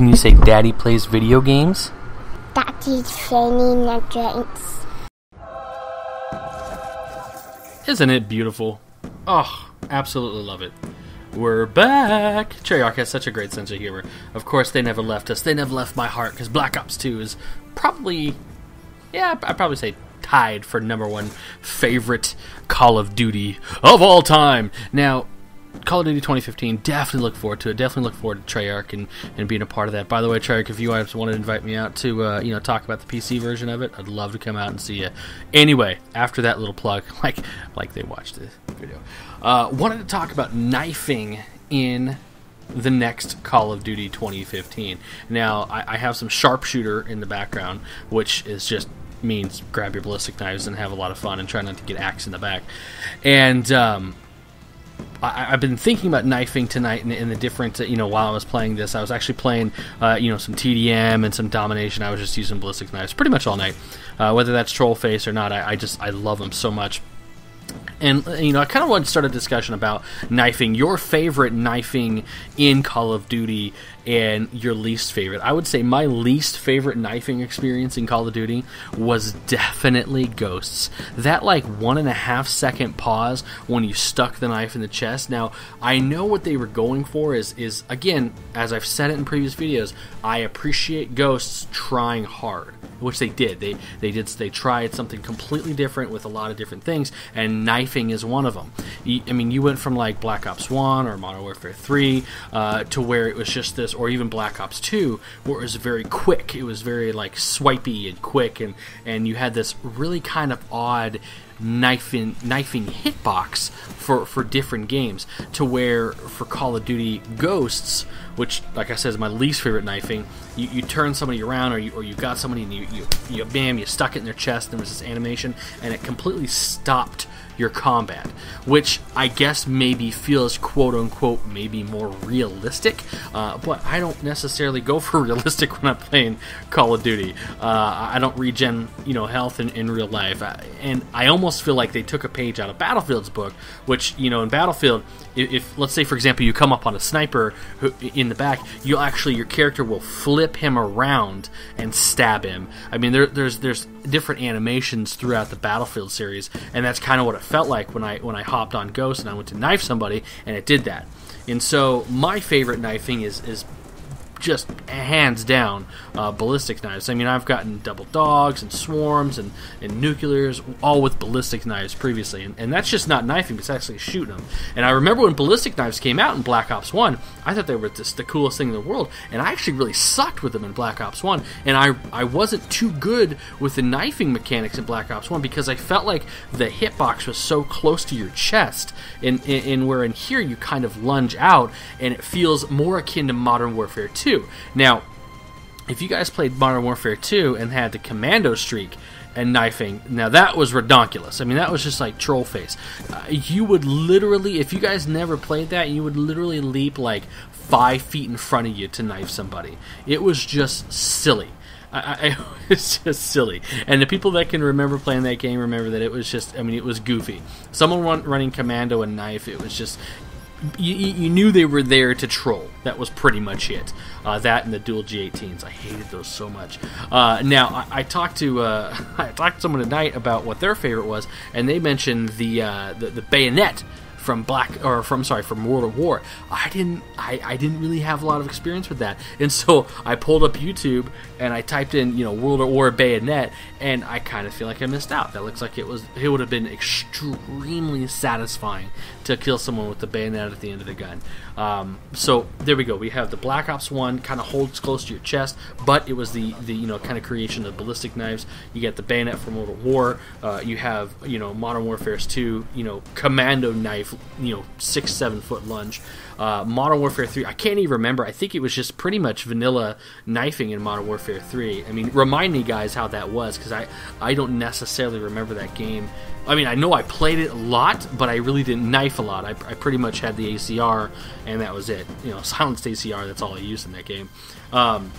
Can you say Daddy plays video games? Daddy's training the drinks. Isn't it beautiful? Oh, absolutely love it. We're back! Treyarch has such a great sense of humor. Of course, they never left us. They never left my heart because Black Ops 2 is probably, yeah, I'd probably say tied for number one favorite Call of Duty of all time. Now, Call of Duty 2015, definitely look forward to it. Definitely look forward to Treyarch and, and being a part of that. By the way, Treyarch, if you guys want to invite me out to uh, you know talk about the PC version of it, I'd love to come out and see you. Anyway, after that little plug, like like they watched the video, uh, wanted to talk about knifing in the next Call of Duty 2015. Now, I, I have some sharpshooter in the background, which is just means grab your ballistic knives and have a lot of fun and try not to get axed in the back. And um, I, have been thinking about knifing tonight in, in, the different, you know, while I was playing this, I was actually playing, uh, you know, some TDM and some domination. I was just using ballistic knives pretty much all night. Uh, whether that's troll face or not, I, I just I love them so much. And you know, I kind of want to start a discussion about knifing. Your favorite knifing in Call of Duty and your least favorite. I would say my least favorite knifing experience in Call of Duty was definitely Ghosts. That like one and a half second pause when you stuck the knife in the chest. Now I know what they were going for is is again as I've said it in previous videos. I appreciate Ghosts trying hard, which they did. They they did they tried something completely different with a lot of different things, and is one of them. I mean, you went from like Black Ops One or Modern Warfare Three uh, to where it was just this or even Black Ops 2, where it was very quick. It was very like swipey and quick, and and you had this really kind of odd knifing knifing hitbox for for different games. To where for Call of Duty Ghosts, which like I said is my least favorite knifing, you, you turn somebody around or you or you got somebody and you, you you bam you stuck it in their chest. And there was this animation, and it completely stopped your combat, which I guess maybe feels quote unquote maybe more realistic. Uh, but I don't necessarily go for realistic when I'm playing Call of Duty. Uh, I don't regen you know health in, in real life, and I almost feel like they took a page out of Battlefield's book, which you know in Battlefield, if, if let's say for example you come up on a sniper who, in the back, you'll actually your character will flip him around and stab him. I mean there, there's there's different animations throughout the Battlefield series, and that's kind of what it felt like when I when I hopped on Ghost and I went to knife somebody, and it did that. And so my favorite knifing is is just hands down uh, ballistic knives. I mean, I've gotten double dogs and swarms and, and nuclears, all with ballistic knives previously, and, and that's just not knifing, it's actually shooting them. And I remember when ballistic knives came out in Black Ops 1, I thought they were just the coolest thing in the world, and I actually really sucked with them in Black Ops 1, and I, I wasn't too good with the knifing mechanics in Black Ops 1 because I felt like the hitbox was so close to your chest, And, in, in where in here you kind of lunge out, and it feels more akin to Modern Warfare 2 2. Now, if you guys played Modern Warfare 2 and had the commando streak and knifing, now that was redonkulous. I mean, that was just like troll face. Uh, you would literally, if you guys never played that, you would literally leap like five feet in front of you to knife somebody. It was just silly. I, I, it's just silly. And the people that can remember playing that game remember that it was just, I mean, it was goofy. Someone run, running commando and knife, it was just, you, you, knew they were there to troll. That was pretty much it. Uh, that and the dual G18s. I hated those so much. Uh, now I, I, talked to uh, I talked to someone tonight about what their favorite was, and they mentioned the uh, the, the bayonet from Black or from sorry from World of War. I didn't I, I didn't really have a lot of experience with that, and so I pulled up YouTube and I typed in you know World of War bayonet, and I kind of feel like I missed out. That looks like it was it would have been extremely satisfying to kill someone with the bayonet at the end of the gun. Um, so there we go. We have the Black Ops one kind of holds close to your chest, but it was the the you know kind of creation of ballistic knives. You get the bayonet from World of War. Uh, you have you know Modern Warfare's two you know commando knife you know six seven foot lunge. Uh, Modern Warfare 3, I can't even remember. I think it was just pretty much vanilla knifing in Modern Warfare 3. I mean, remind me, guys, how that was, because I, I don't necessarily remember that game. I mean, I know I played it a lot, but I really didn't knife a lot. I, I pretty much had the ACR, and that was it. You know, silenced ACR, that's all I used in that game. Um,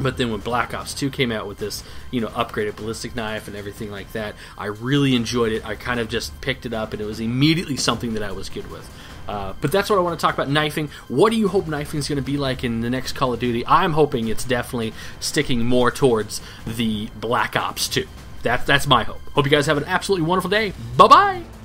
but then when Black Ops 2 came out with this, you know, upgraded ballistic knife and everything like that, I really enjoyed it. I kind of just picked it up, and it was immediately something that I was good with. Uh, but that's what I want to talk about knifing. What do you hope knifing is going to be like in the next Call of Duty? I'm hoping it's definitely sticking more towards the Black Ops 2. That, that's my hope. Hope you guys have an absolutely wonderful day. Bye bye.